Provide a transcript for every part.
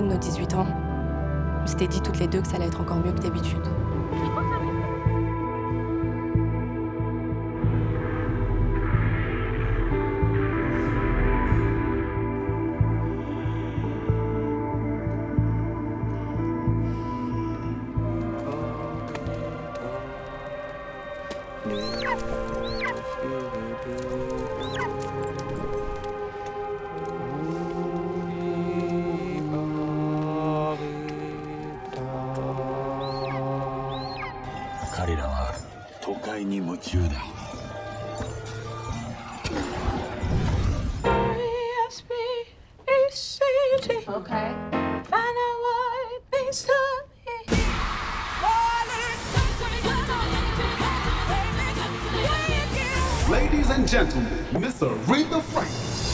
de nos 18 ans. On s'était dit toutes les deux que ça allait être encore mieux que d'habitude. 彼らは都会に夢中だ Ladies and gentlemen, Mr. Rita Franklin.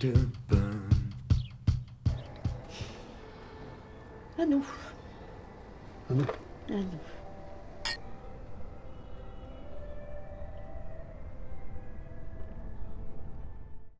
À nous. À nous. À nous.